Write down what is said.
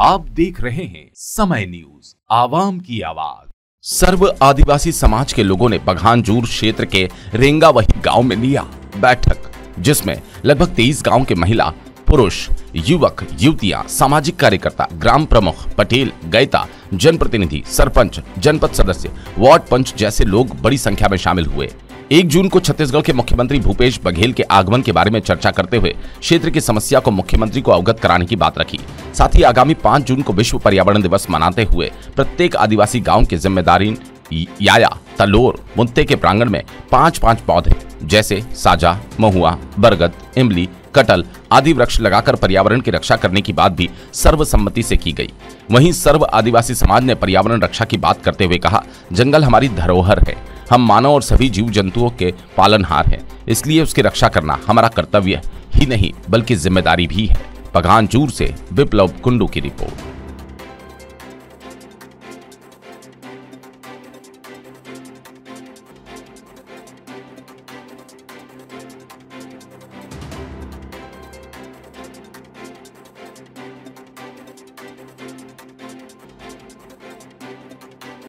आप देख रहे हैं समय न्यूज़, आवाम की आवाज़। सर्व आदिवासी समाज के लोगों ने बघानजूर क्षेत्र के रेंगा वही गाँव में लिया बैठक, जिसमें लगभग तेईस गाँव के महिला, पुरुष, युवक, युवतियाँ, सामाजिक कार्यकर्ता, ग्राम प्रमुख, पटेल, गैता, जनप्रतिनिधि, सरपंच, जनपद सदस्य, वार्ड पंच जैसे लोग बड़ी संख्या में शामिल हुए। एक जून को छत्तीसगढ़ के मुख्यमंत्री भूपेश बघेल के आगमन के बारे में चर्चा करते हुए क्षेत्र की समस्या को मुख्यमंत्री को अवगत कराने की बात रखी। साथ ही आगामी पाँच जून को विश्व पर्यावरण दिवस मनाते हुए प्रत्येक आदिवासी गाँव के ज़िम्मेदारी याया तलोर मुत्ते के प्रांगण में पाँच पाँच पौधे, जैसे साजा, महुआ, बरगद, इमली, कटल आदि वृक्ष लगाकर पर्यावरण की रक्षा करने की बात भी सर्वसम्मति से की गई। वहीं सर्व आदिवासी समाज ने पर्यावरण रक्षा की बात करते हुए कहा, जंगल हमारी धरोहर है। हम मानव और सभी जीव जंतुओं के पालनहार हैं। इसलिए उसकी रक्षा करना हमारा कर्तव्य ही नहीं, बल्कि ज़िम्मेदारी भी है। पगान चूर से विप्लव कुंडू की रिपोर्ट।